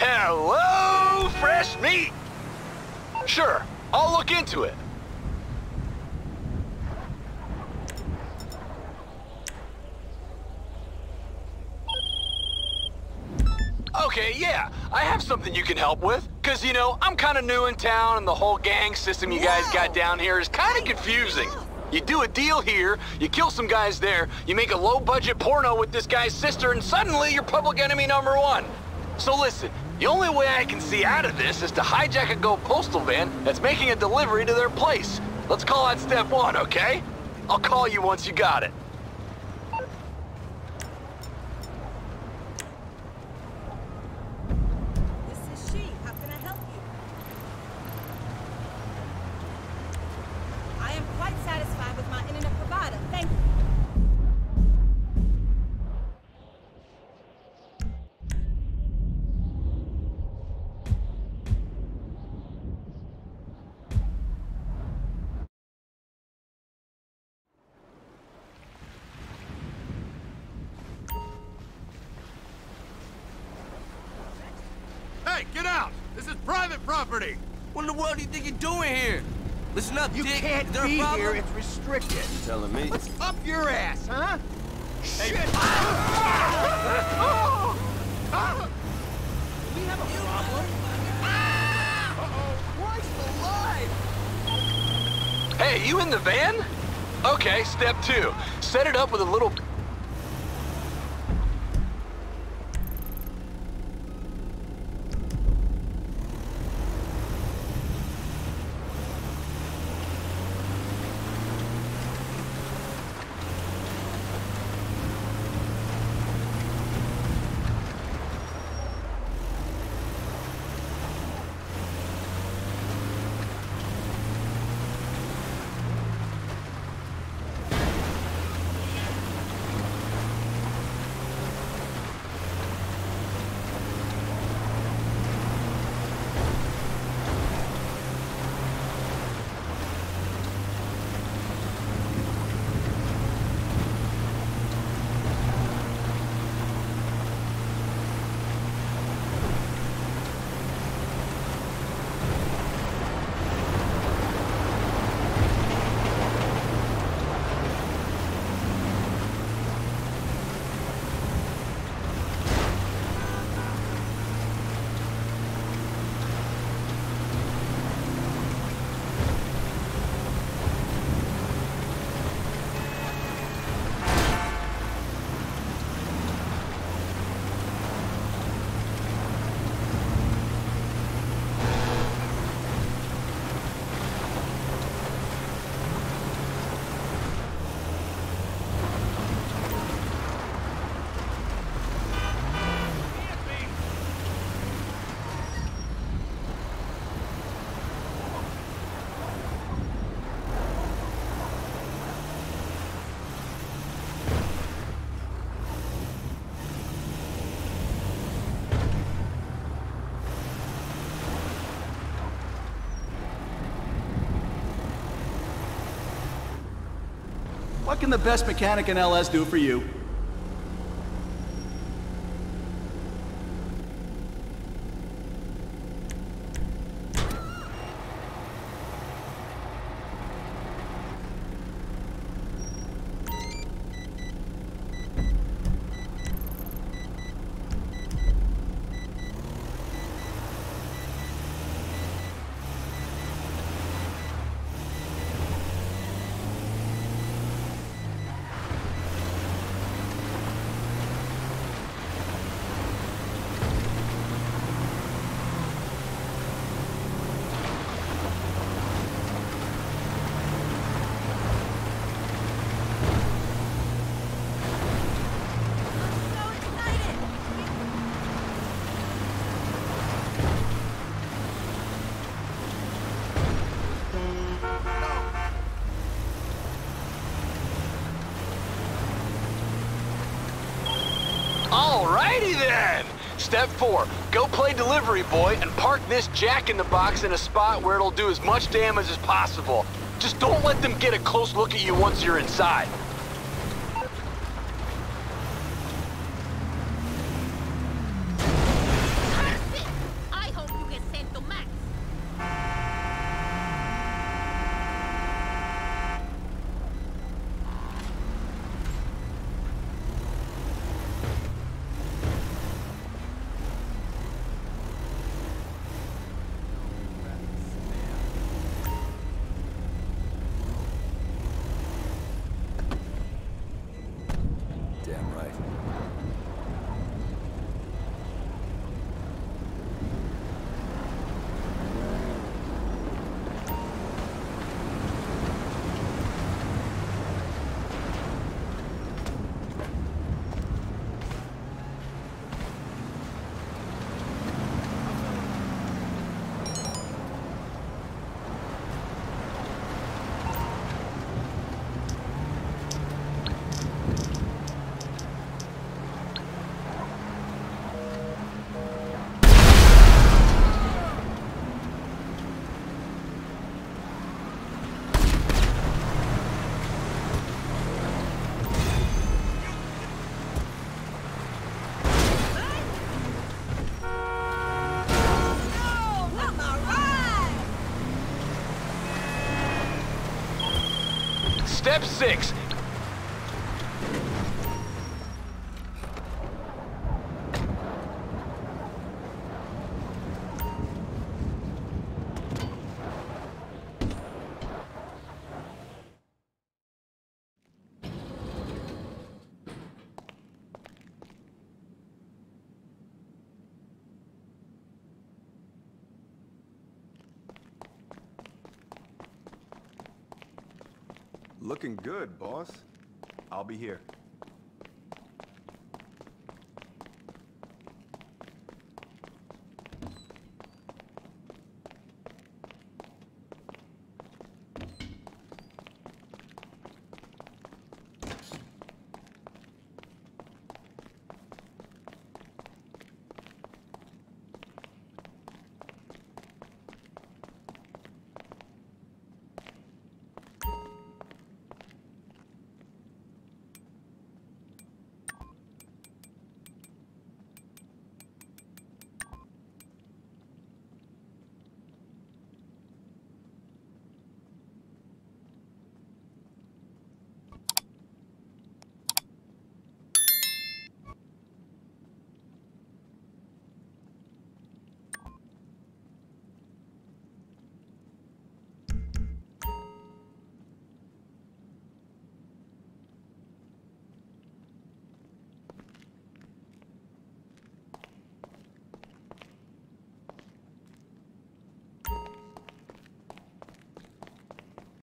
Hello, fresh meat. Sure, I'll look into it. Okay, yeah, I have something you can help with. Cause, you know, I'm kinda new in town and the whole gang system you guys got down here is kinda confusing. You do a deal here, you kill some guys there, you make a low-budget porno with this guy's sister, and suddenly you're public enemy number one. So listen, the only way I can see out of this is to hijack a GoPostal van that's making a delivery to their place. Let's call that step one, okay? I'll call you once you got it. Out! This is private property! What in the world do you think you're doing here? Listen up, You Dick. can't Is there be problem? here. It's restricted. You telling me. What's up your ass, huh? Shit! Do we have a problem? Ah! Uh-oh, Christ alive! Hey, you in the van? Okay, step two. Set it up with a little... What can the best mechanic in LS do for you? So excited. Alrighty then! Step four, go play delivery boy and park this jack in the box in a spot where it'll do as much damage as possible. Just don't let them get a close look at you once you're inside. Step 6, Looking good, boss. I'll be here.